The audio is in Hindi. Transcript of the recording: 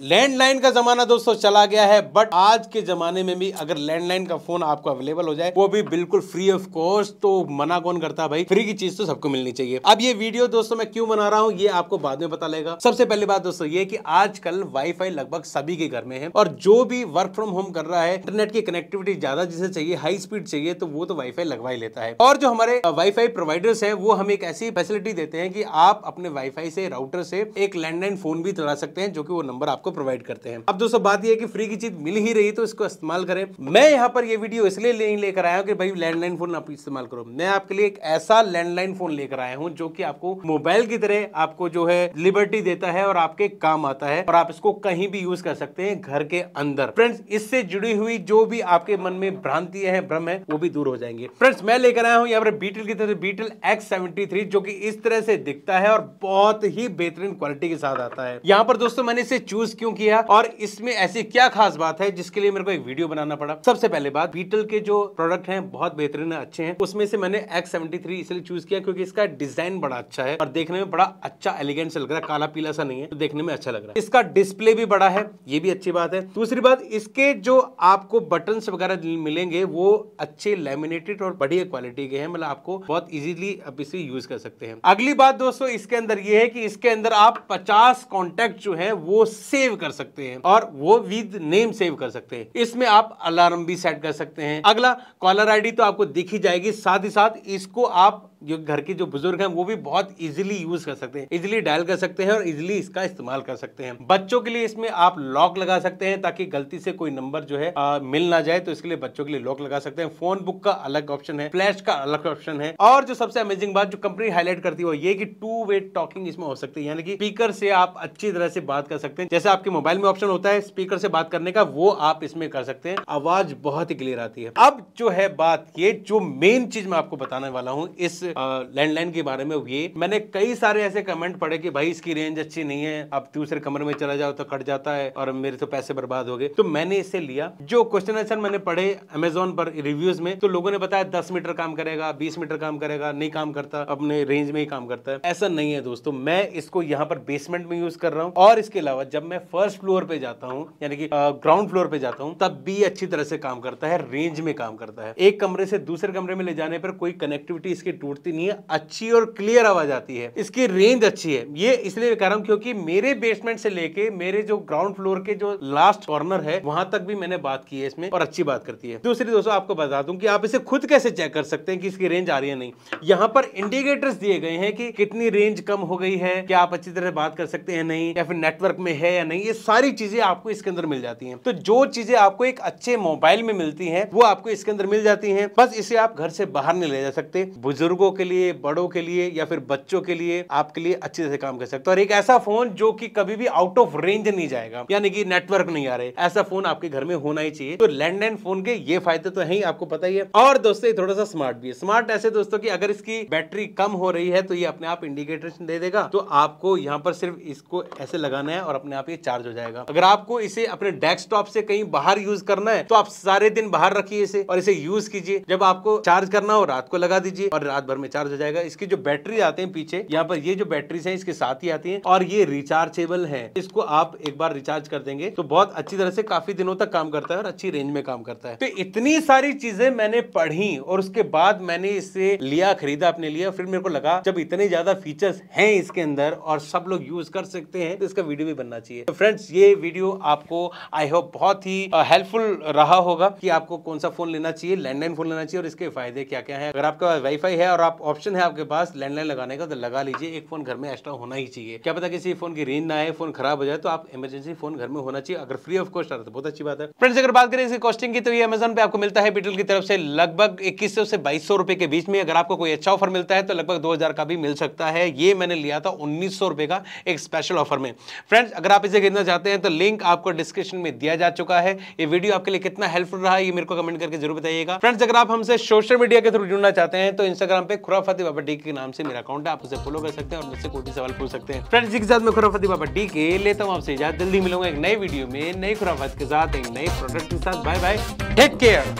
लैंडलाइन का जमाना दोस्तों चला गया है बट आज के जमाने में भी अगर लैंडलाइन का फ़ोन आपको अवेलेबल हो जाए, वो भी बिल्कुल फ्री ऑफ़ कॉस्ट तो मना कौन करता भाई? फ्री की चीज़ तो सबको मिलनी चाहिए। अब ये वीडियो दोस्तों मैं क्यों बना रहा हूँ, ये आपको बाद में पता लगेगा। सबसे पहली बात दोस्तों ये कि आजकल वाईफाई लगभग सभी के घर में है, और जो भी वर्क फ्रॉम होम कर रहा है इंटरनेट की कनेक्टिविटी ज़्यादा जिसे चाहिए हाई स्पीड चाहिए तो वो तो वाईफाई लगवा ही लेता है। और जो हमारे वाईफाई प्रोवाइडर्स है, वो हमें एक ऐसी फैसिलिटी देते हैं कि आप अपने वाईफाई से राउटर से एक लैंडलाइन फ़ोन भी चला सकते हैं, जो की वो नंबर आपको प्रोवाइड करते हैं। अब दोस्तों, बात यह है कि फ्री की चीज़ मिल ही रही तो इसको इस्तेमाल करें। मैं यहाँ पर ये वीडियो इसलिए नहीं लेकर आया हूँ कि भाई लैंडलाइन फ़ोन आप इस्तेमाल करो। मैं आपके लिए एक ऐसा लैंडलाइन फ़ोन लेकर आया हूँ, जो कि आपको मोबाइल की तरह आपको जो है लिबर्टी देता है और आपके काम आता है, और आप इसको कहीं भी यूज़ कर सकते हैं घर के अंदर। फ्रेंड्स इससे जुड़ी हुई जो भी आपके मन में भ्रांति है, भ्रम है, वो भी दूर हो जाएँगे। फ्रेंड्स मैं लेकर आया हूँ यहाँ पर बीटल की तरह बीटल एक्स जो कि इस तरह से दिखता है और बहुत ही बेहतरीन क्वालिटी के साथ आता है। यहाँ पर दोस्तों, मैंने इसे चूज़ क्यों किया? और इसमें ऐसी क्या खास बात है जिसके लिए मेरे को एक वीडियो बनाना पड़ा? सबसे पहले बात बीटल के जो प्रोडक्ट हैं, बहुत बेहतरीन अच्छे हैं। उसमें से मैंने एक्स इसलिए चूज़ किया क्योंकि इसका डिज़ाइन बड़ा अच्छा है और देखने में बड़ा अच्छा एलिगेंट से लग रहा है। काला पीला सा नहीं है तो देखने में अच्छा लग रहा है। इसका डिस्प्ले भी बड़ा है, ये भी अच्छी बात है। दूसरी बात, इसके जो आपको बटन वगैरह मिलेंगे, वो अच्छे लेमिनेटेड और बढ़िया क्वालिटी के हैं मतलब आपको बहुत इजीली आप इसे यूज़ कर सकते हैं। अगली बात दोस्तों, इसके अंदर ये है कि इसके अंदर आप 50 कॉन्टेक्ट जो है, वो सेव कर सकते हैं और वो विद नेम सेव कर सकते हैं। इसमें आप अलार्म भी सेट कर सकते हैं। अगला कॉलर आईडी तो आपको दिखी जाएगी। साथ ही साथ इसको आप जो घर के जो बुज़ुर्ग हैं वो भी बहुत इजीली यूज़ कर सकते हैं इजीली डायल कर सकते हैं और इजीली इसका इस्तेमाल कर सकते हैं। बच्चों के लिए इसमें आप लॉक लगा सकते हैं ताकि गलती से कोई नंबर जो है आ, मिल ना जाए तो इसके लिए बच्चों के लिए लॉक लगा सकते हैं। फ़ोन बुक का अलग ऑप्शन है फ्लैश का अलग ऑप्शन है। और जो सबसे अमेजिंग बात जो कंपनी हाईलाइट करती है वो ये की टू वे टॉकिंग इसमें हो सकती है यानी कि स्पीकर से आप अच्छी तरह से बात कर सकते हैं। जैसे आपके मोबाइल में ऑप्शन होता है स्पीकर से बात करने का वो आप इसमें कर सकते हैं। आवाज़ बहुत ही क्लियर आती है। अब जो है बात ये जो मेन चीज़ मैं आपको बताने वाला हूँ इस लैंडलाइन के बारे में ये मैंने कई सारे ऐसे कमेंट पढ़े कि भाई इसकी रेंज अच्छी नहीं है, अब दूसरे कमरे में चला जाओ तो कट जाता है और मेरे तो पैसे बर्बाद हो गए। तो मैंने इसे लिया। जो क्वेश्चन आंसर मैंने पढ़े अमेजोन पर रिव्यूज़ में तो लोगों ने बताया दस मीटर काम करेगा, बीस मीटर काम करेगा, नहीं काम करता, अपने रेंज में ही काम करता है। ऐसा नहीं है दोस्तों, मैं इसको यहाँ पर बेसमेंट में यूज़ कर रहा हूँ। और इसके अलावा जब मैं फ़र्स्ट फ्लोर पे जाता हूँ, यानी कि ग्राउंड फ्लोर पे जाता हूँ, तब भी अच्छी तरह से काम करता है रेंज में काम करता है। एक कमरे से दूसरे कमरे में ले जाने पर कोई कनेक्टिविटी इसकी टूटती नहीं है, अच्छी और क्लियर आवाज़ आती है। इसकी रेंज अच्छी है। ये इसलिए कह रहा हूँ क्योंकि मेरे बेसमेंट से लेके मेरे जो ग्राउंड फ्लोर के जो लास्ट कॉर्नर है, वहाँ तक भी मैंने बात की है इसमें और अच्छी बात करती है। दूसरी दोस्तों, आपको बता दूँ कि आप इसे खुद कैसे चेक कर सकते हैं कि इसकी रेंज आ रही है नहीं। यहाँ पर इंडिकेटर्स दिए गए हैं कि कितनी रेंज कम हो गई है, क्या आप अच्छी तरह बात कर सकते हैं नहीं, या फिर नेटवर्क में है या नहीं, ये सारी चीज़ें आपको इसके अंदर मिल जाती है। तो जो चीज़ें आपको एक अच्छे मोबाइल में मिलती है, वो आपको इसके अंदर मिल जाती है। बस इसे आप घर से बाहर नहीं ले जा सकते। बुज़ुर्गों के लिए, बड़ों के लिए या फिर बच्चों के लिए आपके लिए अच्छे से काम कर सकते हो। और एक ऐसा फ़ोन जो कि कभी भी आउट ऑफ़ रेंज नहीं जाएगा, यानी कि नेटवर्क नहीं आ रहे, ऐसा फ़ोन आपके घर में होना ही चाहिए। तो लैंडलाइन फ़ोन के ये फ़ायदे तो है आपको पता ही है। और दोस्तों, ये थोड़ा सा स्मार्ट भी है। स्मार्ट ऐसे दोस्तों की अगर इसकी बैटरी कम हो रही है तो ये अपने आप इंडिकेटर दे देगा तो आपको यहाँ पर सिर्फ़ इसको ऐसे लगाना है और अपने आप ये चार्ज हो जाएगा। अगर आपको इसे अपने डेस्कटॉप से कहीं बाहर यूज़ करना है तो आप सारे दिन बाहर रखिए इसे और इसे यूज़ कीजिए। जब आपको चार्ज करना हो, रात को लगा दीजिए और रात भर में चार्ज हो जाएगा। इसकी जो बैटरी आते हैं पीछे, यहाँ पर ये जो बैटरीज हैं, इसके साथ ही आती हैं और ये रिचार्जेबल है। इसको आप एक बार रिचार्ज कर देंगे तो बहुत अच्छी तरह से काफ़ी दिनों तक काम करता है और अच्छी रेंज में काम करता है। तो इतनी सारी चीज़ें मैंने पढ़ी और उसके बाद मैंने इसे लिया, खरीदा अपने लिए फिर मेरे को लगा, जब इतने ज़्यादा फीचर्स हैं इसके अंदर और सब लोग यूज़ कर सकते हैं तो इसका वीडियो भी बनना चाहिए। तो फ्रेंड्स ये वीडियो आपको आई होप बहुत ही हेल्पफुल रहा होगा कि आपको कौन सा फ़ोन लेना चाहिए लैंडलाइन फ़ोन लेना चाहिए और इसके फ़ायदे क्या क्या है। अगर आपका वाईफाई है और आप ऑप्शन है आपके पास लैंडलाइन लगाने का तो लगा लीजिए, एक फ़ोन घर में एक्स्ट्रा होना ही चाहिए। क्या पता किसी फ़ोन की रेंज ना आए फ़ोन खराब हो जाए तो आप इमरजेंसी फ़ोन घर में होना चाहिए, अगर फ्री ऑफ़ कॉस्ट आ रहा तो बहुत अच्छी बात है। फ्रेंड्स अगर बात करें इसकी कॉस्टिंग की तो ये अमेजन पे आपको मिलता है बिटल की तरफ़ से लगभग इक्कीस से बाईस रुपए के बीच में, अगर आपको कोई अच्छा ऑफ़र मिलता है तो लगभग दो हज़ार का भी मिल सकता है। ये मैंने लिया था उन्नीस सौ रुपए का एक स्पेशल ऑफ़र में। फ्रेंड्स अगर आप इसे खरीदना चाहते हैं तो लिंक आपको डिस्क्रिप्शन में दिया जा चुका है। ये वीडियो आपके लिए कितना हेल्पफुल रहा, ये मेरे को कमेंट करके ज़रूर बताइएगा। फ्रेंड्स अगर आप हमसे सोशल मीडिया के थ्रू जुड़ना चाहते हैं तो इंस्टाग्राम पे खुराफाती बाबा डी के नाम से मेरा अकाउंट है। आप उसे फॉलो कर सकते हैं और मुझसे कोई भी सवाल पूछ सकते हैं। फ्रेंड्स के साथ मैं खुराफाती बाबा डी के लेता हूँ आपसे इजाज़त। जल्दी मिलूँगा एक नई वीडियो में नई खुराफात के साथ, एक नए प्रोडक्ट के साथ। Bye bye take care